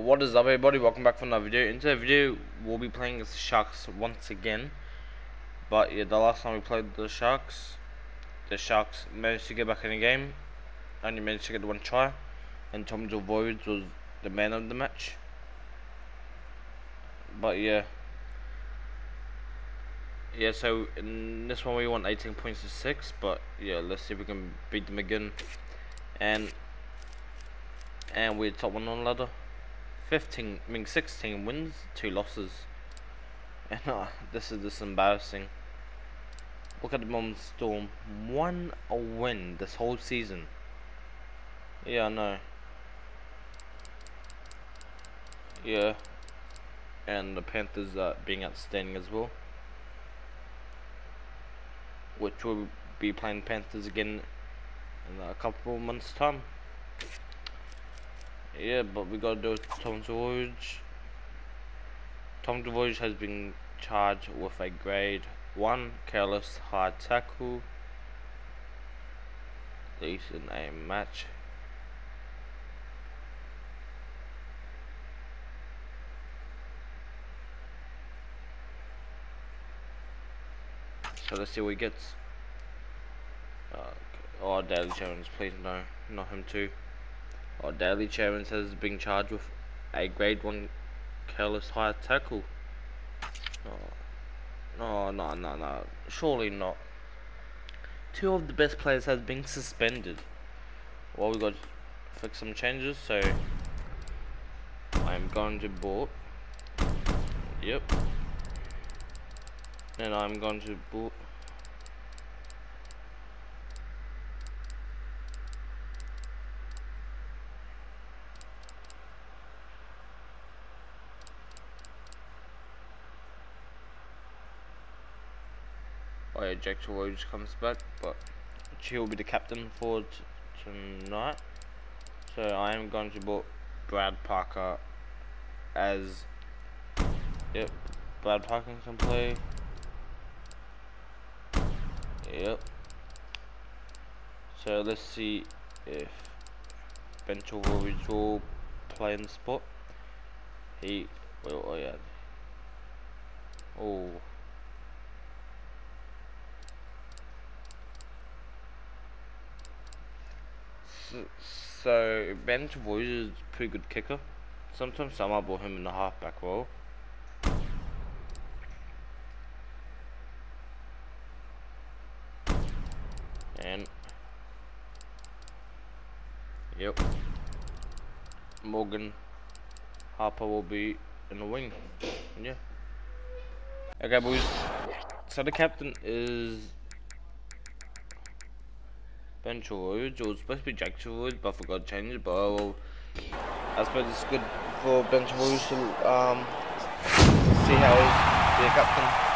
what is up everybody, welcome back for another video. In today's video, we'll be playing as Sharks once again. But yeah, the last time we played the Sharks, the Sharks managed to get back in the game. Only managed to get one try. And Tom Voids was the man of the match. But yeah. Yeah, so in this one we won 18 points to 6. But yeah, let's see if we can beat them again. And and we're top one on the ladder. 15, I mean 16 wins, 2 losses. And uh, this is just embarrassing. Look at the Mom Storm, one win this whole season. Yeah, I know. Yeah. And the Panthers uh, being outstanding as well. Which will be playing Panthers again in a couple months time. Yeah, but we gotta do Tom George. Tom George has been charged with a grade 1 careless hard tackle. Least in a match. So let's see what he gets. Uh, oh, Daly Jones, please no, not him too. Our daily chairman says being charged with a grade 1 careless high tackle. Oh, no, no, no, no. Surely not. Two of the best players have been suspended. Well, we've got to fix some changes, so I'm going to boot. Yep. And I'm going to boot. Jack George comes back, but she will be the captain for tonight. So I am going to put Brad Parker as yep, Brad Parker can play. Yep. So let's see if Ben Chilwell will play in the spot. He, well, oh yeah. Oh. So Ben Voice is a pretty good kicker. Sometimes might put him in the halfback role. And yep, Morgan Harper will be in the wing. Yeah. Okay, boys. So the captain is Ben George. It was supposed to be Jack George, but I forgot to change it. But well, I suppose it's good for Ben George to um, see how he's the captain.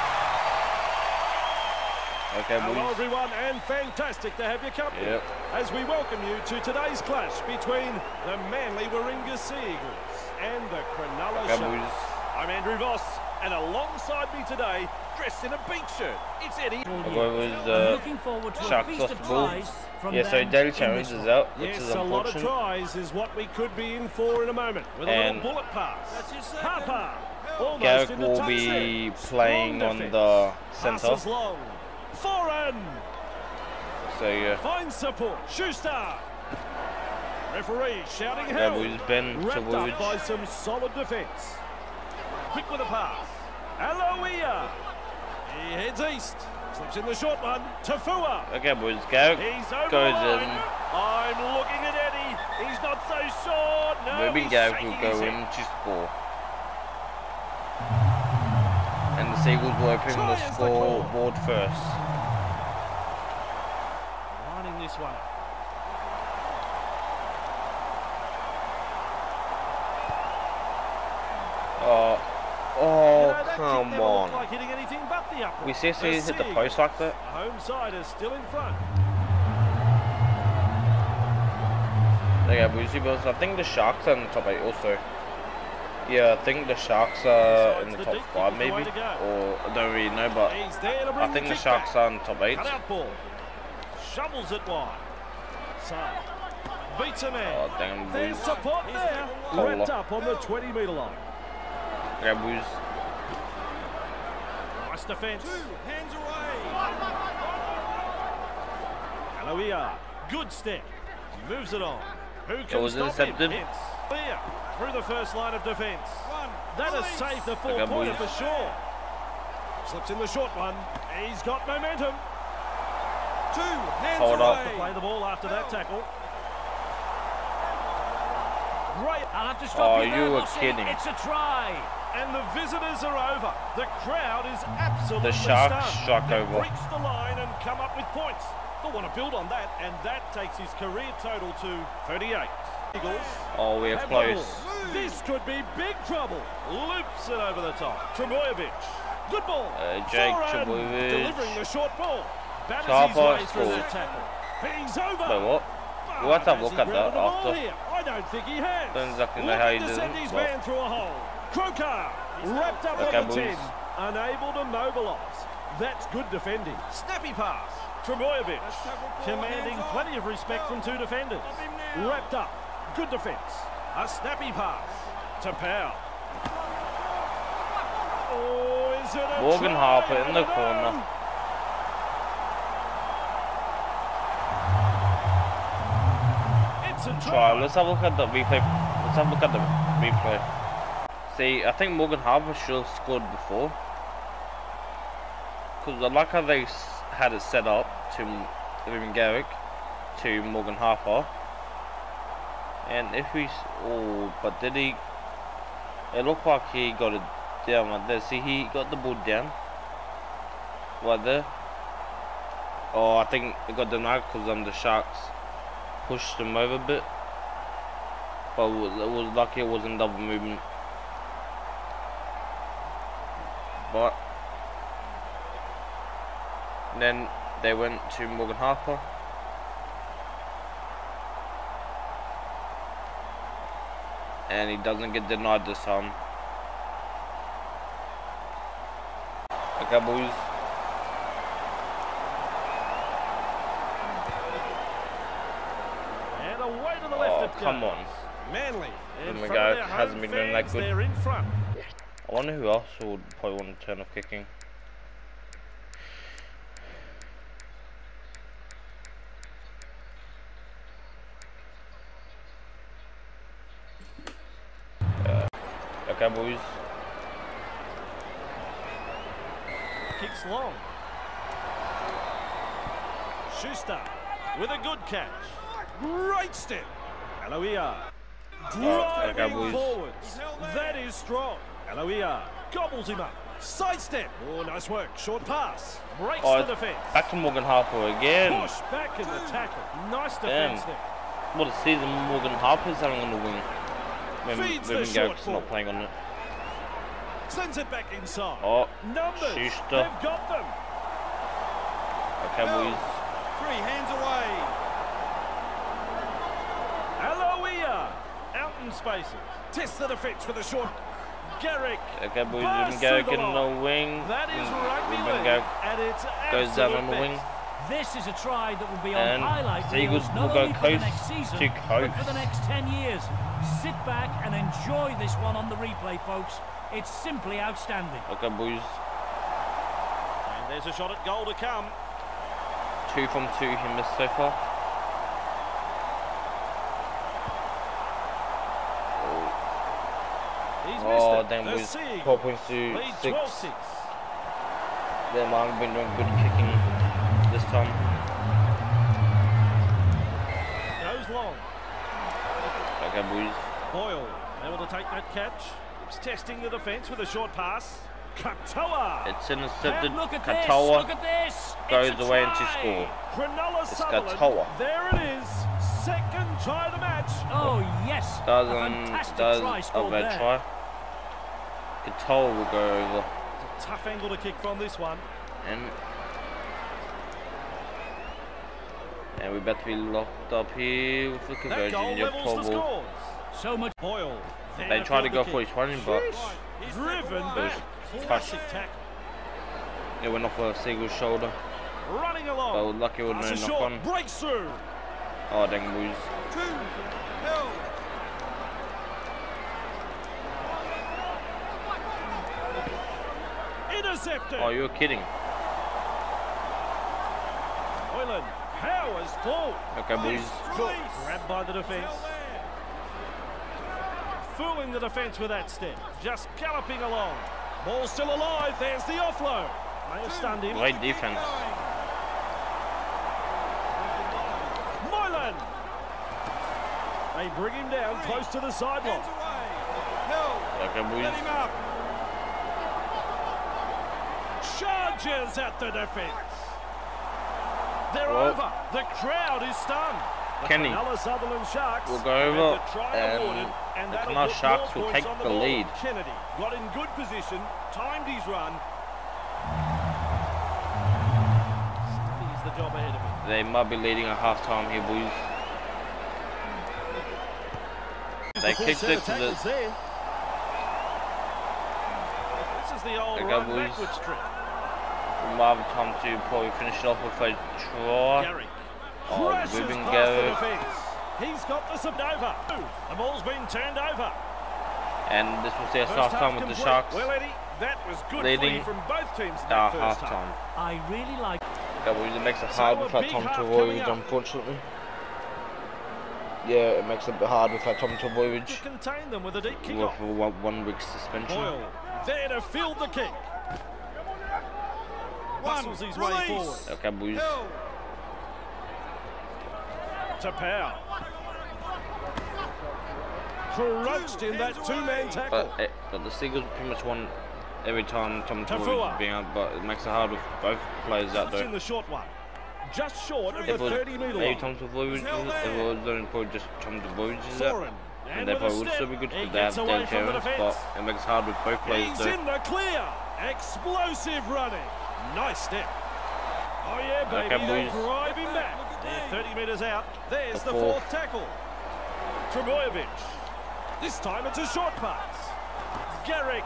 Okay, Hello everyone, and fantastic to have your company yep. as we welcome you to today's clash between the Manly Warringah Sea Eagles and the Cronulla okay, Sharks. I'm Andrew Voss, and alongside me today, dressed in a beach shirt, it's Eddie. Well, was uh, looking forward to Sharks off the ball. Yeah, so Daly Challenge is out, which yes, is unfortunate. a lot of tries is what we could be in for in a moment with and a little bullet pass. Harper. Garrick will be playing on the centre. Foreign. So yeah. Fine support. Schuster. Referee shouting help. That was Ben Wrapped up by some solid defence. Quick with a pass. Aloiai. He heads east. Slips in the short one. Taufua. Okay, boys, go. He's over Goes in. I'm looking at Eddie. He's not so sure. No, Maybe Garrick will go in to score. And the Seagulls will open Try the scoreboard first. Lining this one. Oh, oh, you know, come on. Like we seriously hit the post like that? The home side is still in front. Yeah, we see I think the Sharks are in the top 8 also. Yeah, I think the Sharks are in the top five, maybe, or I don't really know, but I think the Sharks are in the top eight. Shovels it wide. So Beats a man. Oh, damn. There's support there. Wrapped up on the 20 metre line. Grabus. Nice defence. Two hands away. Aloiai. Good step. He moves it on. Who It can was stop intercepted. him? Hence. Clear. Through the first line of defence. One. That has saved the Okay, four-pointer boys. for sure. Slips in the short one. He's got momentum. Two hands Hold up. away. Play the ball after that tackle. Great. I'll have to stop Oh, you you were kidding. It's a try. And the visitors are over. The crowd is absolutely The Sharks stunned. struck over. Breaks the line and come up with points. They'll want to build on that, and that takes his career total to 38. Eagles. Oh, we're close. This could be big trouble. Loops it over the top. Trbojevic. Good ball. Uh, Jake Foran Trbojevic. Delivering the short ball. Batters his way through the tackle. He's over. Wait, what? We'll have to have a look at that grounded the ball after. I don't think he has. Don't exactly know how he send it, his man through a hole. Croker wrapped up Okay, on the boys. 10, unable to mobilise. That's good defending. Snappy pass. Trbojevic That's commanding plenty of respect from two defenders. Stop him now. Wrapped up. Good defence. A snappy pass to Powell. Oh, is it a Morgan try? Harper in the don't corner. It's a Try. try. Let's have a look at the replay. Let's have a look at the replay. See, I think Morgan Harper should have scored before. Because I like how they had it set up to Reuben Garrick to Morgan Harper. And if we. Oh, but did he. It looked like he got it down right there. See, he got the ball down. Right there. Oh, I think it got denied because um, the Sharks pushed him over a bit. But it was lucky it wasn't double movement. But then they went to Morgan Harper. And he doesn't get denied this time. Okay, boys. And away to the left Oh, come on. Manly. There we go. Hasn't been doing that good. They're in front. I wonder who else would probably want to turn off kicking. Uh, okay, boys. Kicks long. Schuster with a good catch. Great step. Aloiai driving okay, forwards. That is strong. Aloiai gobbles him up. Sidestep. Oh, nice work. Short pass. Breaks Oh, the defence. back to Morgan Harper again. Push back in the tackle. Nice Damn. defence there. What a season Morgan Harper's having on the wing. When Feeds the short Garrick's not playing on it. Sends it back inside. Oh, Numbers. Schuster. They've got them. okay, boys. Three hands away. Aloiai out in spaces. Test the defence with a short. Garrick. Okay, boys. Reuben Garrick in the wing. That is Reuben league Garrick goes down on the wing. This is a try that will be on And highlight the Eagles will go only for the coast next season, to but for the next 10 years. Sit back and enjoy this one on the replay, folks. It's simply outstanding. Okay, boys. And there's a shot at goal to come. Two from two he missed so far. He's missed Oh, damn, The boys. Seagulls 12 points to 6. 12-6. Their man been doing good kicking this time. Goes long. Okay, boys. Boyle able to take that catch. He's testing the defence with a short pass. Katoa. It's intercepted. And look at this. Katoa Look at this. goes It's away into score. Cronulla It's Sutherland. Katoa. There it is. Second try of the match. Oh, yes. Does a fantastic does try a scored red there. try. Katoa will go over It's a tough angle to kick from this one. and and we better be locked up here with the conversion. goal You're levels the probably scores. So much. Boyle. they there tried to go for his running, but Driven taken back. Classic tackle. it went off a single shoulder. Running But lucky it would Pass no is knock on. Breaks through. Oh, dang, boys. Two. Held. Intercepted. Oh, you're kidding. Moylan powers forward. Okay, boys. Good. Grabbed by the defence. Fooling the defence with that step. Just galloping along. Ball still alive. There's the offload. May have stunned him. Great defense. Moylan. They bring him down close to the sideline. Hands away. Held. Okay, Let boys. Charges at the defence. They're Well- over. The crowd is stunned. The Kenny Cronulla Sutherland Sharks will go over the try um, and and the Cronulla Sharks will take on the lead. Kennedy got in good position, timed his run. The job ahead of him. They might be leading at half time here, boys. They The kicked it to the. there. This is the old run backwards trick. We might have time to probably finish it off with a draw. Garrick Oh, crashes Reuben past Garrick. the defence. He's got the sub over. The ball's been turned over. And this was their First half half time with the complete. Sharks. Well, Eddie, that was good leading footy from both teams in Our that half first time. I really like Yeah, boys, it makes it hard a without big Tom half Tavoyevich, coming unfortunately. Yeah, it makes it a bit hard without Tom To Tavoyevich. contain them with a deep kick With off. a one, one week suspension. Boyle there to field the kick. One. Muscles his way forward. Okay, boys. Held. To Powell. Crunched in that two-man tackle. But, eh, but the Seagulls pretty much won every time Tom Tafua. Is being out, but it makes it hard with both players out Puts in the short one. Just short of the 30 metre maybe. Tom Tavoyevich, He's held if it there. was only probably just Tom Tavoyevich is out, and And they with probably would still be good he because they have gets away Dan Terrence, but it makes it hard with both players He's there. in the clear. Explosive running. Nice step. Oh yeah, baby. Okay, they boys. drive him back. They're 30 metres out. There's The the, fourth. fourth tackle. Trbojevic. This time it's a short pass. Garrick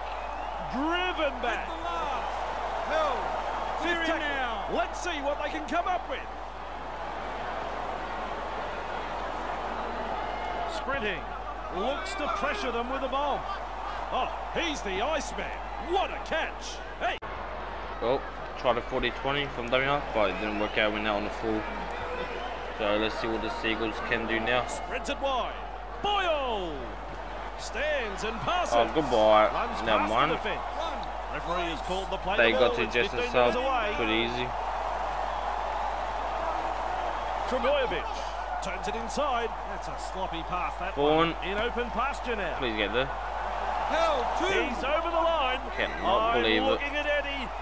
driven back. The last. Held. Clear Fifth tackle. now. Let's see what they can come up with. Sprinting. Looks to pressure them with a bomb. Oh, he's the Iceman. What a catch. Hey, Well, tried a 40-20 from Damian, but it didn't work out. We're now on the full. So let's see what the Seagulls can do now. spreads it wide. Boyle stands and passes. Oh, goodbye. Runs Never past mind. the. Referee has called the play. They the got ball. to just 15 a sub pretty easy. Trbojevic turns it inside. That's a sloppy pass. That Vaughan. one in open pasture now. Please get there. Held. Two. He's over the line. Cannot I'm believe it.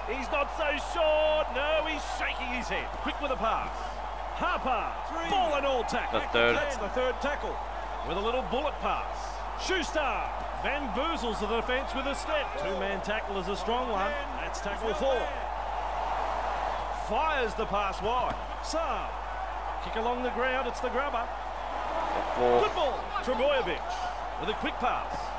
Looking at Eddie. He's not so short. No, he's shaking his head. Quick with a pass. Harper. Three. Ball and all tackle. The third. That's the third tackle. With a little bullet pass. Schuster. Bamboozles the defence with a step. Two-man tackle is a strong one. That's tackle four. Fires the pass wide. Saab. Kick along the ground. It's the grubber. Four. Good ball. Trbojevic with a quick pass.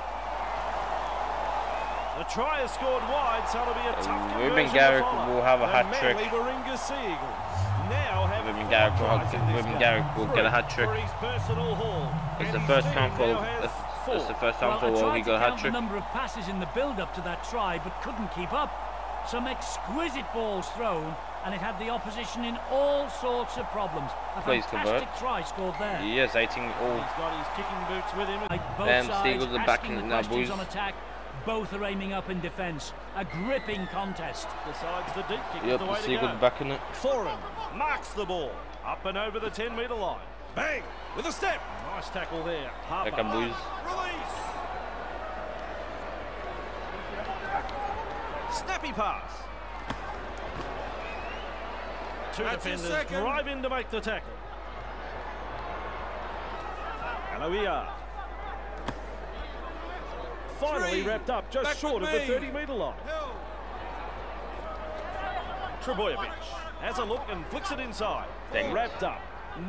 The try is scored wide, so it'll be a tough Uh, conversion Reuben to Garrick follow. will have a hat-trick. Manly Warringah Sea Eagles now have Reuben four Garrick will tries have- in this Reuben game. Garrick will get a hat-trick. for his personal haul. It's the first time for now it's, the first time Well, for I a while tried he to got a count hat the trick. number of passes in the build-up to that try, but couldn't keep up. Some exquisite balls thrown, and it had the opposition in all sorts of problems. A Please fantastic convert. try scored there. Yes, 18 all. He's got his kicking boots with him. Like both Them sides Seagulls are asking backing the it now, boys. on attack. Both are aiming up in defence. A gripping contest. Decides the deep kick Yep, the the way to go. back in it. Foreign marks the ball up and over the 10 metre line. Bang with a step. Nice tackle there. Harper. Back up, boys. Release. Snappy pass. Two That's defenders drive in to make the tackle. Aloiai. Finally Three. wrapped up just Back short of the 30 metre line. Held. Trbojevic has a look and flicks it inside. Dang. Wrapped up.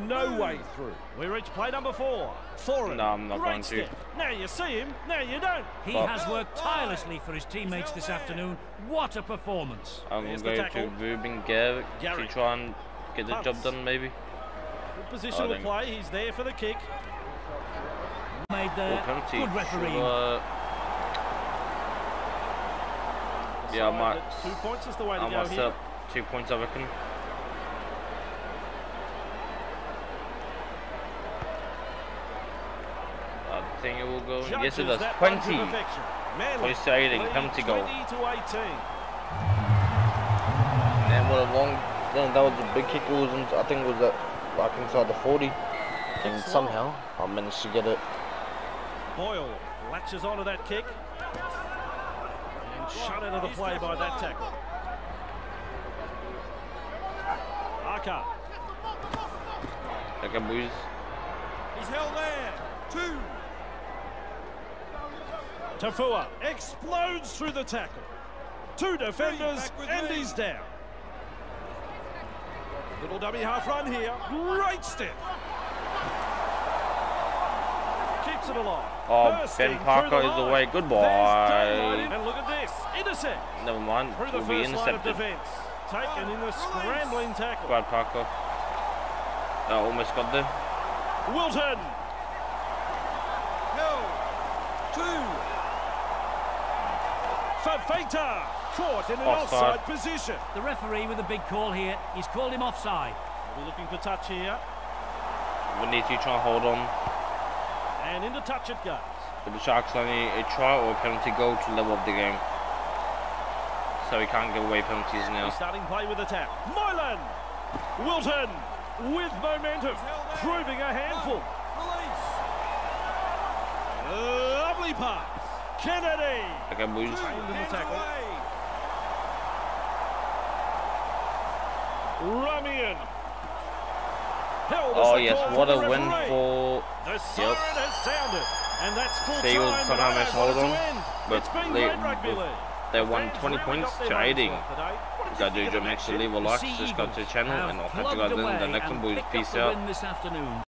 No way through. We reach play number four. Foreign. No, I'm not Great going to. step. Now you see him, now you don't. He Bob. has worked tirelessly for his teammates this afternoon. What a performance. I'm There's going to go to. Reuben Garrick to try and get the job done, maybe. Good positional oh, to play. He's there for the kick. Made Oh, there. penalty. Good referee. Should, uh, Yeah, I Decided might- Two points is the way to I go must here. two points, I reckon. I think it will go. in. Yes, it Judges does. that one to 20. perfection. Manly Twenty to 18, penalty goal. 20 to 18. And what a long. Then that was a big kick. It was, in, I think it was at like inside the 40. And somehow I managed to get it. Boyle latches onto that kick. And shut out of the play by that tackle. Aka. Like a booze. He's held there. Two. Taufua explodes through the tackle. Two defenders and he's down. Little dummy half run here. Great step. Keeps it alive. Oh, Ben Parker is away. There's Goodbye. daylight. And look at this. Intercept. Never mind. Through It the will be line of intercepted. defence. Taken in the scrambling tackle. Brad Parker. I almost got there. Wilton. Held. Two. Fifita. Caught in an Offside. offside position. The referee with a big call here. He's called him offside. We're looking for touch here. We need to try and hold on. And into touch it goes. But the Sharks only a try or a penalty goal to level up the game. So we can't give away penalties now. Starting play with attack. Moylan. Wilton with momentum. Proving a handful. Release. Lovely pass. Kennedy. Like a booze. Two. in the Hands tackle. away. Ramian. Oh yes, what a the win for The siren has sounded. And that's full Seagulls time. somehow but managed to hold on, but they- great rugby but league. they won 20 points to money's 18. worth today. What did Gotta you do your next to leave a like, subscribe to the channel, and I'll catch you guys in the next one, boys. Peace out. win this afternoon.